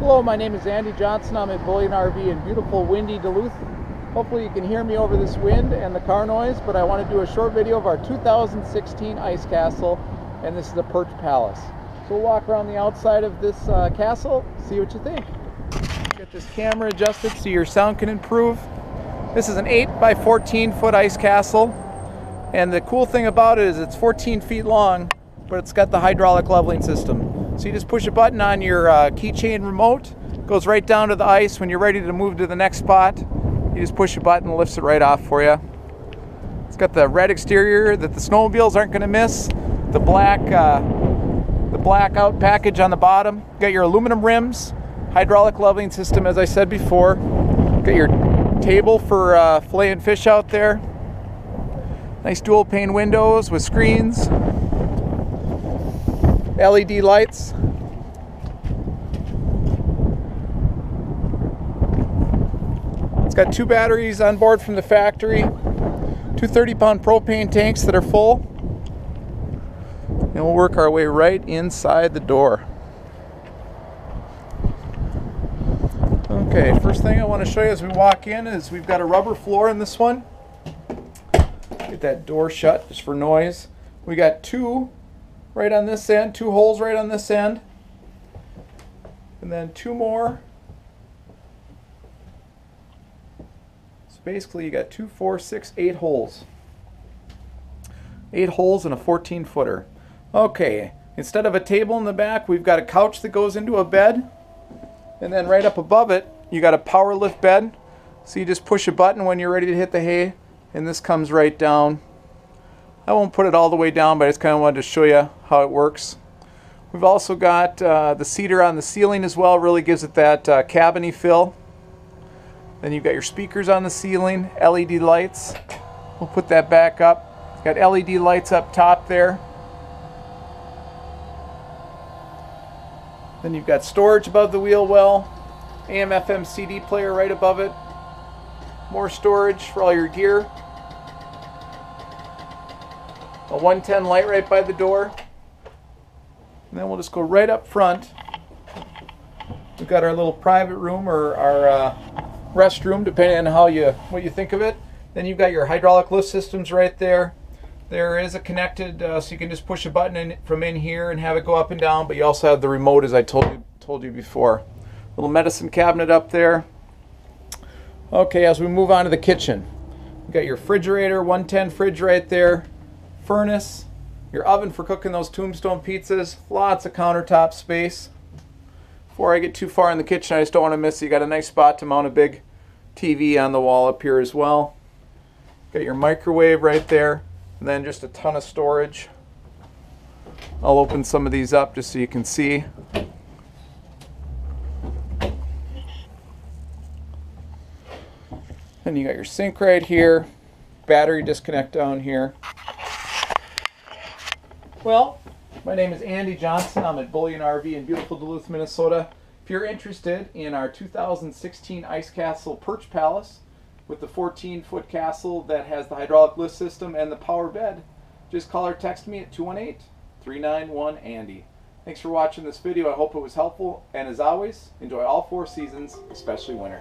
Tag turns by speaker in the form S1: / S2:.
S1: Hello, my name is Andy Johnson. I'm at Bullyan RV in beautiful windy Duluth. Hopefully you can hear me over this wind and the car noise, but I want to do a short video of our 2016 Ice Castle, and this is the Perch Palace. So we'll walk around the outside of this uh, castle, see what you think. Get this camera adjusted so your sound can improve. This is an 8 by 14 foot ice castle, and the cool thing about it is it's 14 feet long, but it's got the hydraulic leveling system. So you just push a button on your uh, keychain remote, goes right down to the ice. When you're ready to move to the next spot, you just push a button lifts it right off for you. It's got the red exterior that the snowmobiles aren't going to miss. The black, uh, the blackout package on the bottom. Got your aluminum rims, hydraulic leveling system, as I said before. Got your table for uh, filleting fish out there. Nice dual pane windows with screens. LED lights. It's got two batteries on board from the factory, two 30 pound propane tanks that are full. And we'll work our way right inside the door. Okay, first thing I want to show you as we walk in is we've got a rubber floor in this one. Get that door shut just for noise. We got two right on this end, two holes right on this end, and then two more. So basically you got two, four, six, eight holes. Eight holes in a 14 footer. Okay, instead of a table in the back, we've got a couch that goes into a bed. And then right up above it, you got a power lift bed. So you just push a button when you're ready to hit the hay, and this comes right down I won't put it all the way down, but I just kind of wanted to show you how it works. We've also got uh, the cedar on the ceiling as well, really gives it that uh, cabiny feel. Then you've got your speakers on the ceiling, LED lights. We'll put that back up. Got LED lights up top there. Then you've got storage above the wheel well, AM FM CD player right above it. More storage for all your gear a 110 light right by the door. And then we'll just go right up front. We've got our little private room or our uh, restroom, depending on how you what you think of it. Then you've got your hydraulic lift systems right there. There is a connected, uh, so you can just push a button in, from in here and have it go up and down. But you also have the remote, as I told you told you before. Little medicine cabinet up there. Okay, as we move on to the kitchen, you got your refrigerator, 110 fridge right there furnace, your oven for cooking those tombstone pizzas, lots of countertop space. Before I get too far in the kitchen, I just don't want to miss it. You got a nice spot to mount a big TV on the wall up here as well. Got your microwave right there, and then just a ton of storage. I'll open some of these up just so you can see. And you got your sink right here, battery disconnect down here. Well, my name is Andy Johnson. I'm at Bullyan RV in beautiful Duluth, Minnesota. If you're interested in our 2016 Ice Castle Perch Palace with the 14 foot castle that has the hydraulic lift system and the power bed, just call or text me at 218 391 Andy. Thanks for watching this video. I hope it was helpful. And as always, enjoy all four seasons, especially winter.